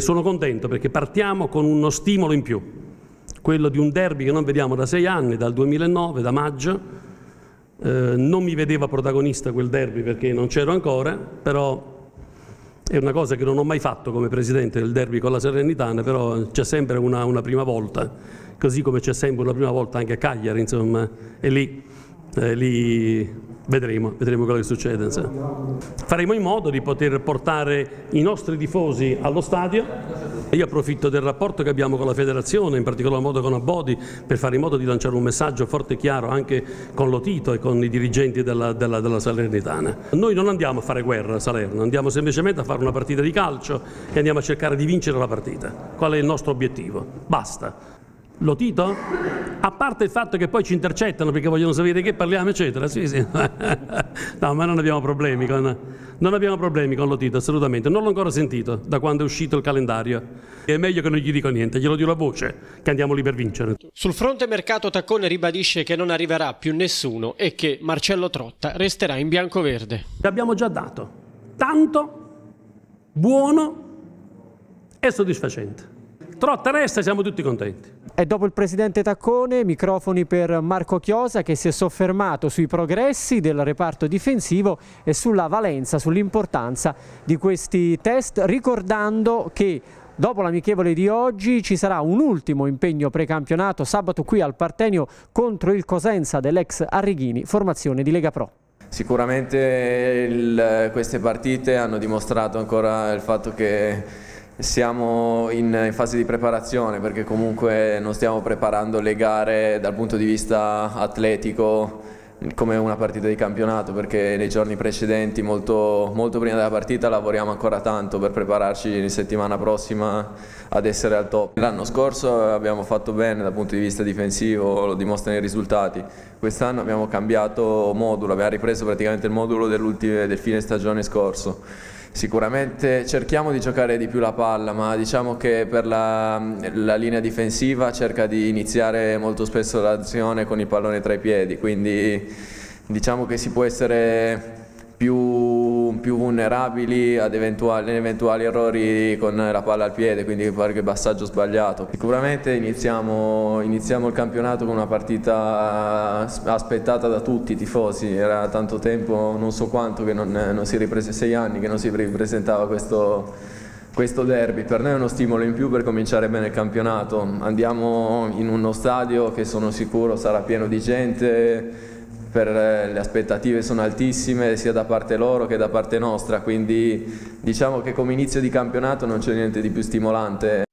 Sono contento perché partiamo con uno stimolo in più, quello di un derby che non vediamo da sei anni, dal 2009, da maggio. Eh, non mi vedeva protagonista quel derby perché non c'ero ancora, però è una cosa che non ho mai fatto come presidente del derby con la Serenitana, però c'è sempre una, una prima volta, così come c'è sempre una prima volta anche a Cagliari, insomma, e lì, eh, lì vedremo, vedremo quello che succede. Faremo in modo di poter portare i nostri tifosi allo stadio io approfitto del rapporto che abbiamo con la federazione, in particolar modo con Abodi, per fare in modo di lanciare un messaggio forte e chiaro anche con Lotito e con i dirigenti della, della, della Salernitana. Noi non andiamo a fare guerra a Salerno, andiamo semplicemente a fare una partita di calcio e andiamo a cercare di vincere la partita. Qual è il nostro obiettivo? Basta. Lotito? A parte il fatto che poi ci intercettano perché vogliono sapere che parliamo, eccetera. Sì, sì. no, ma non abbiamo problemi con, non abbiamo problemi con Lotito, assolutamente. Non l'ho ancora sentito da quando è uscito il calendario. È meglio che non gli dico niente, glielo dico a voce, che andiamo lì per vincere. Sul fronte mercato Taccone ribadisce che non arriverà più nessuno e che Marcello Trotta resterà in bianco-verde. Abbiamo già dato tanto, buono e soddisfacente. Trotta resta siamo tutti contenti. E dopo il presidente Taccone, microfoni per Marco Chiosa che si è soffermato sui progressi del reparto difensivo e sulla valenza, sull'importanza di questi test, ricordando che Dopo l'amichevole di oggi ci sarà un ultimo impegno precampionato sabato qui al Partenio contro il Cosenza dell'ex Arrighini, formazione di Lega Pro. Sicuramente il, queste partite hanno dimostrato ancora il fatto che siamo in, fase di preparazione perché comunque non stiamo preparando le gare dal punto di vista atletico come una partita di campionato perché nei giorni precedenti, molto, molto prima della partita, lavoriamo ancora tanto per prepararci la settimana prossima ad essere al top. L'anno scorso abbiamo fatto bene dal punto di vista difensivo, lo dimostrano i risultati. Quest'anno abbiamo cambiato modulo, abbiamo ripreso praticamente il modulo del fine stagione scorso. Sicuramente cerchiamo di giocare di più la palla, ma diciamo che per la, la linea difensiva cerca di iniziare molto spesso l'azione con il pallone tra i piedi, quindi diciamo che si può essere più, più vulnerabili ad eventuali, eventuali, errori con la palla al piede, quindi qualche passaggio sbagliato. Sicuramente iniziamo, iniziamo, il campionato con una partita aspettata da tutti i tifosi, era tanto tempo, non so quanto, che non, non si riprese sei anni che non si ripresentava questo, questo derby. Per noi è uno stimolo in più per cominciare bene il campionato. Andiamo in uno stadio che sono sicuro sarà pieno di gente per, eh, le aspettative sono altissime sia da parte loro che da parte nostra, quindi diciamo che come inizio di campionato non c'è niente di più stimolante.